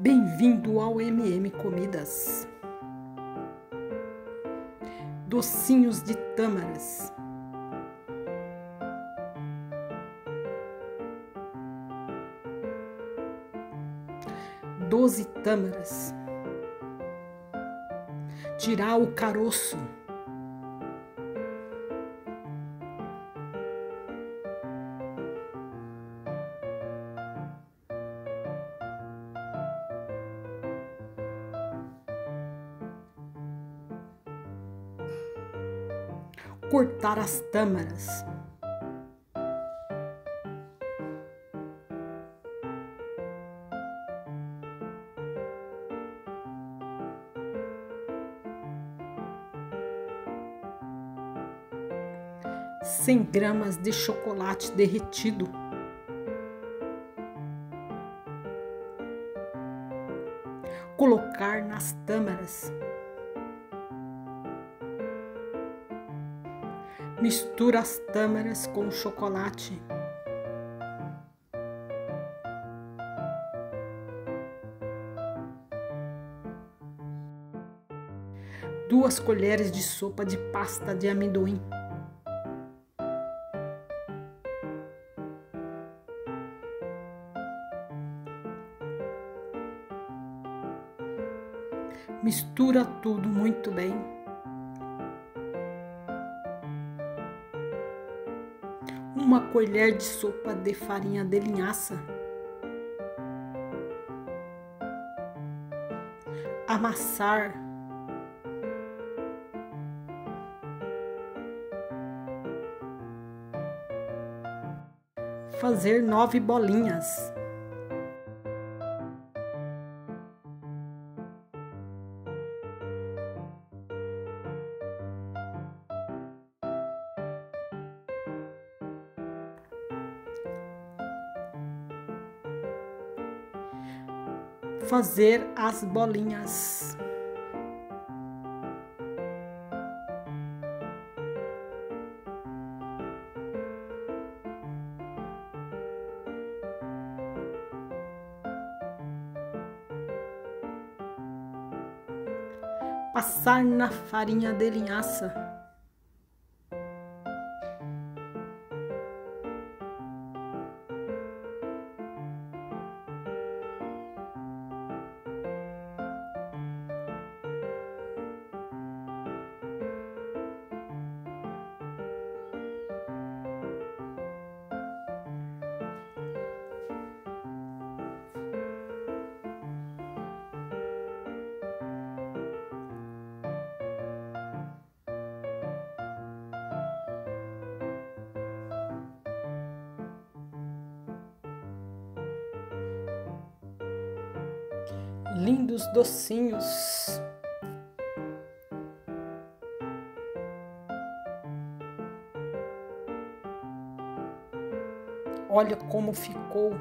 Bem-vindo ao MM Comidas. Docinhos de tâmaras. Doze tâmaras. Tirar o caroço. Cortar as tâmaras. Cem gramas de chocolate derretido. Colocar nas tâmaras. Mistura as tâmaras com o chocolate. Duas colheres de sopa de pasta de amendoim. Mistura tudo muito bem. Uma colher de sopa de farinha de linhaça. Amassar. Fazer nove bolinhas. Fazer as bolinhas. Passar na farinha de linhaça. Lindos docinhos. Olha como ficou